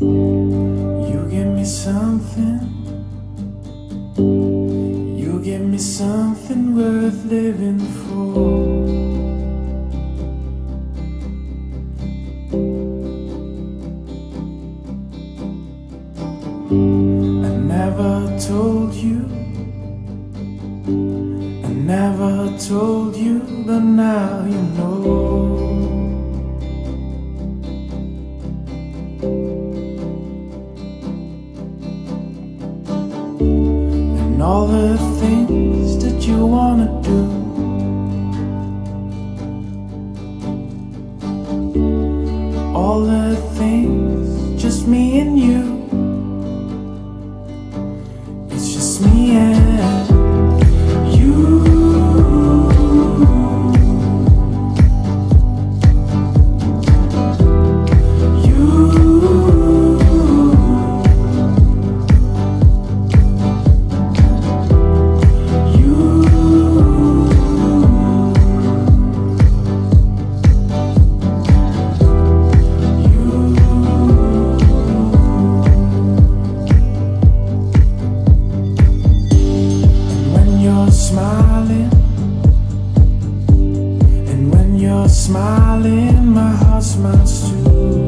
You give me something. You give me something worth living for. I never told you. I never told you, but now you know. and all the things that you wanna do. All the things, just me and you. smiling. And when you're smiling my heart smiles too.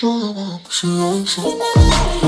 ocean, ocean, ocean.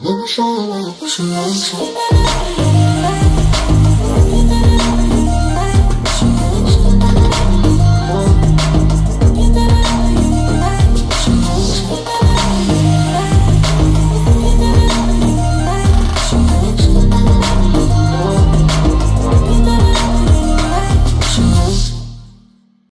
梦想了 me 处